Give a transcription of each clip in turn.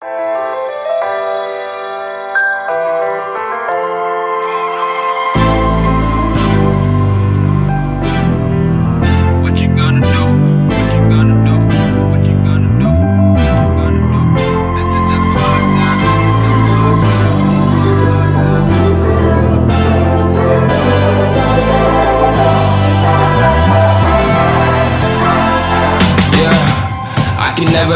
What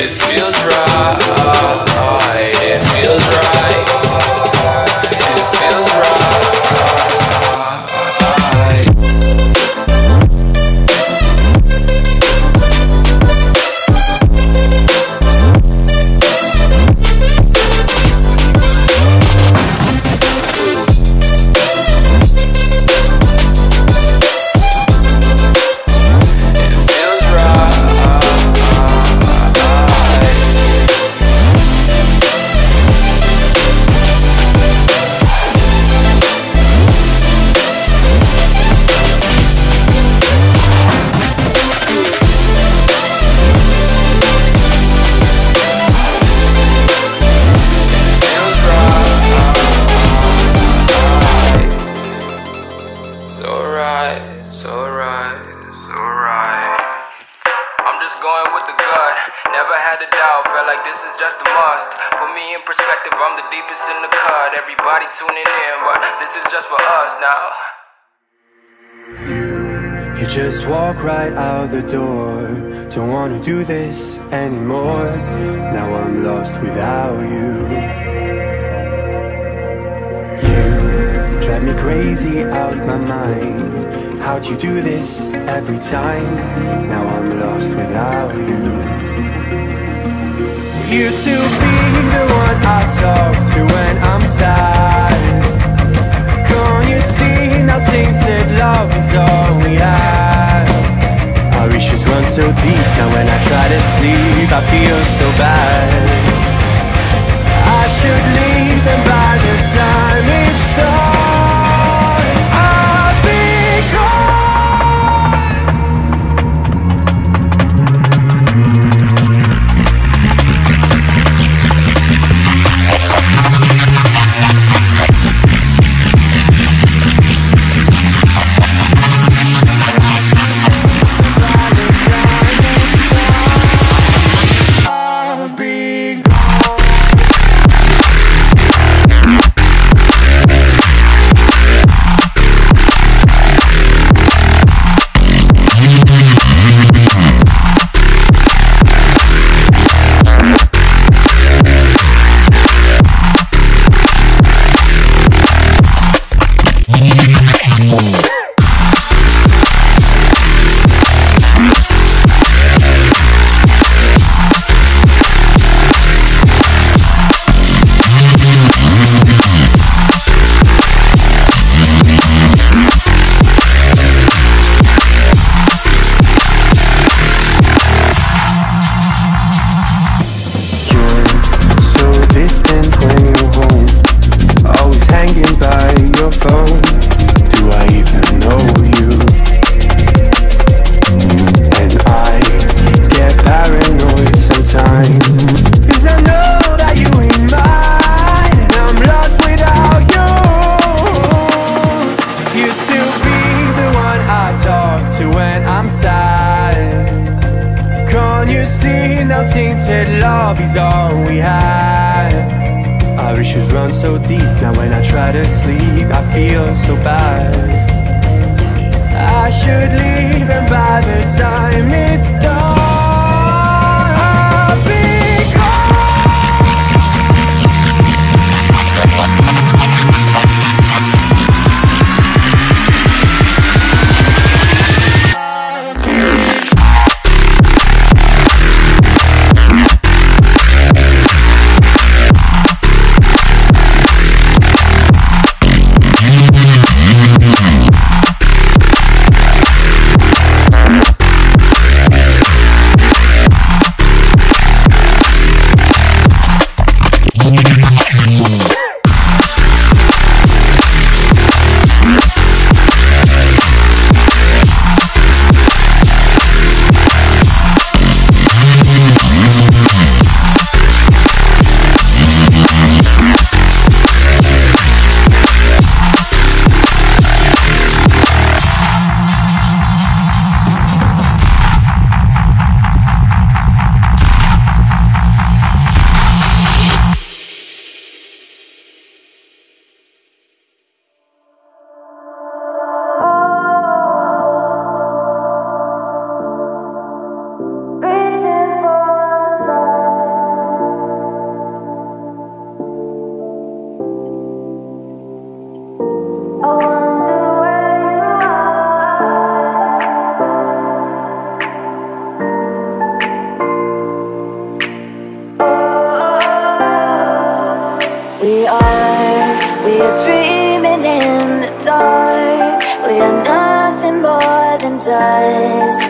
It feels right. Just walk right out the door. Don't wanna do this anymore. Now I'm lost without you. You drive me crazy out my mind. How'd you do this every time? Now I'm lost without you. Used to be the one I talk to when I'm sad. Can't you see now tainted love is all Issues run so deep. Now when I try to sleep I feel so bad. I should leave more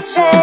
should take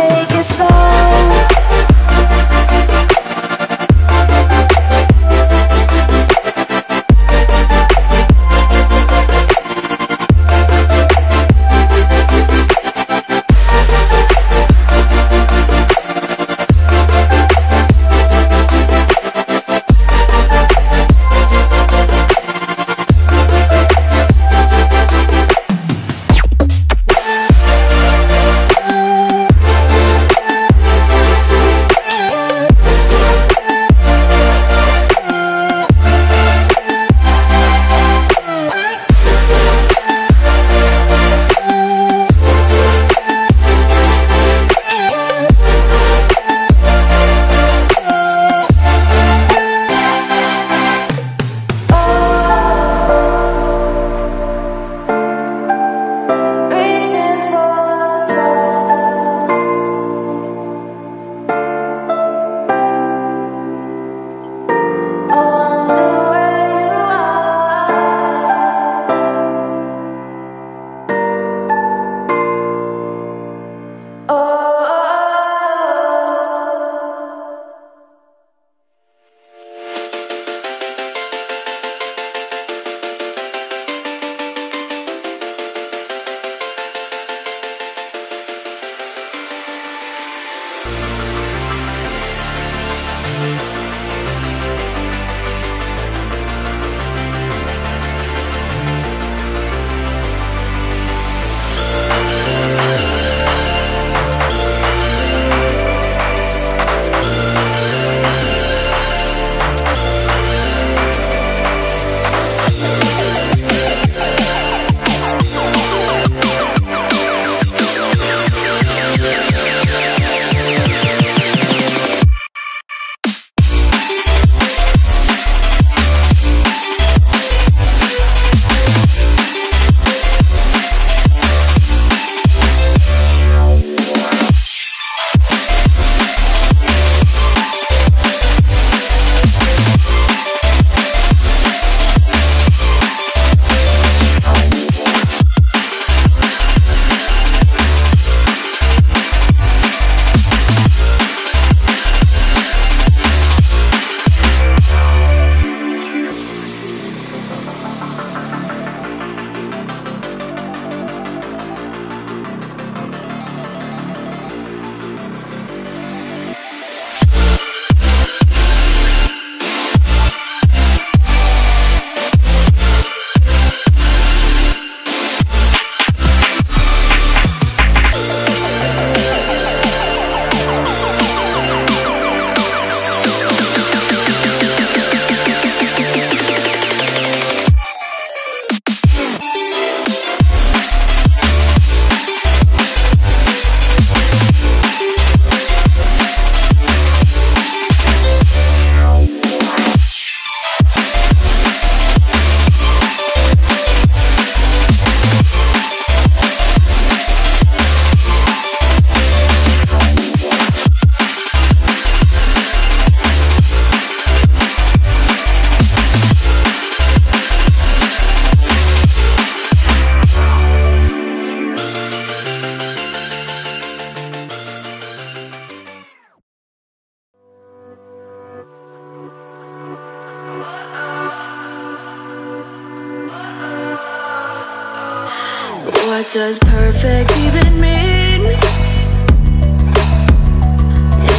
What does perfect even mean?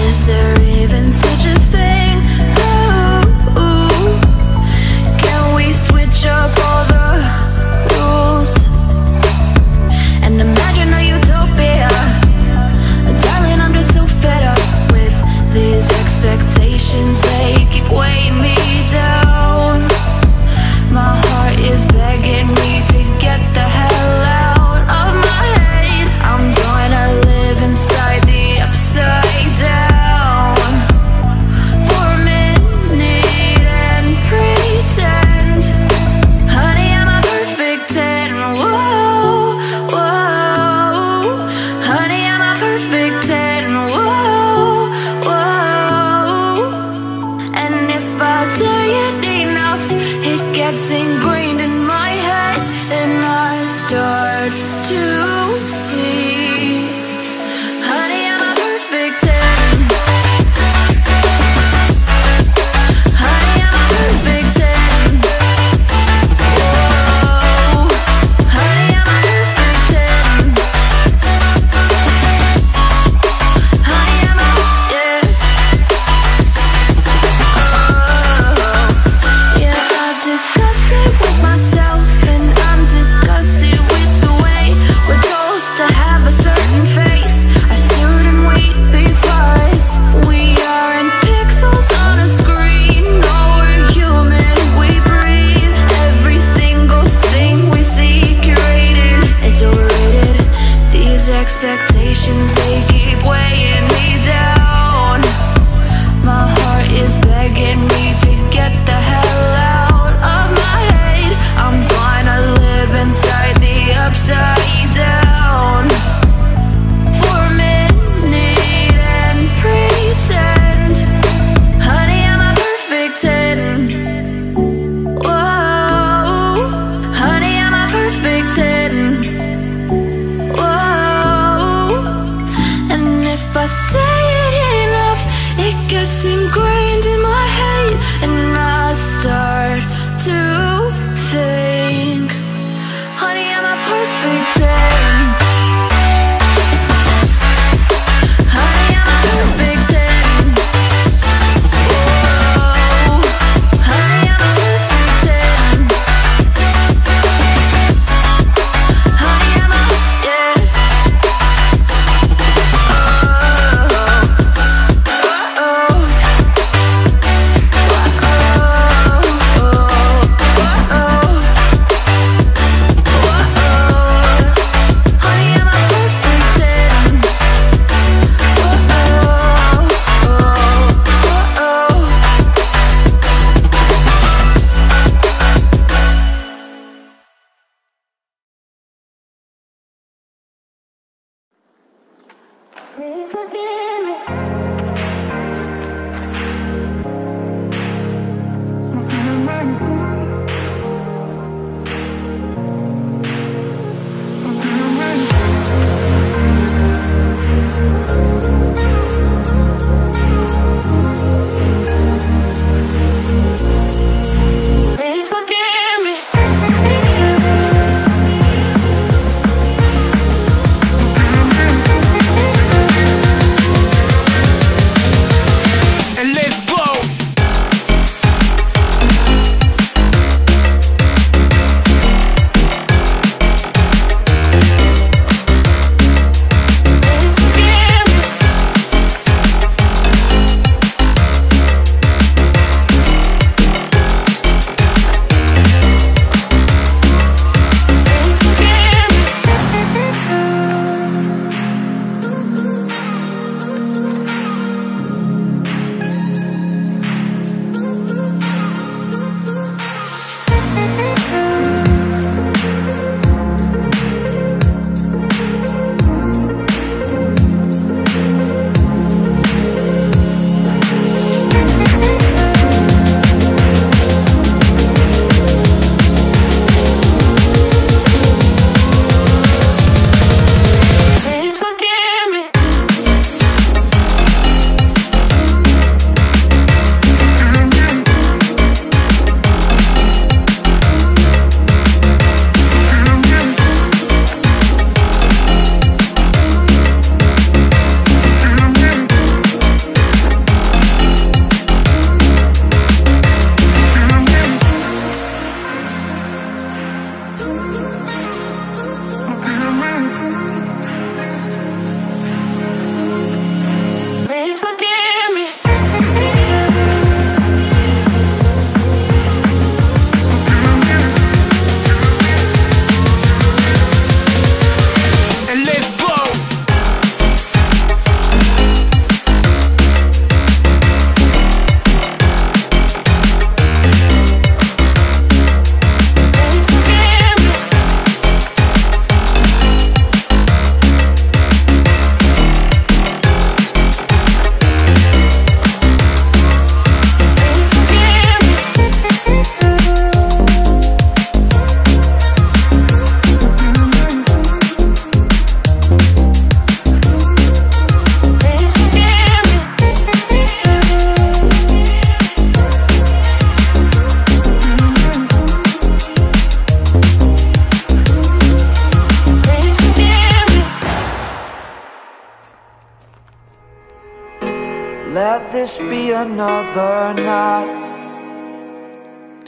Is there even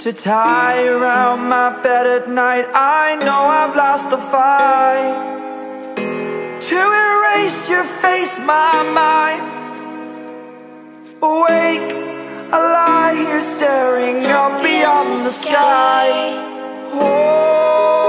To tie around my bed at night. I know I've lost the fight. To erase your face, my mind. Awake, I lie here staring up beyond the sky. Oh.